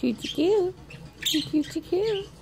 Cutesy cute. Cutesy cute.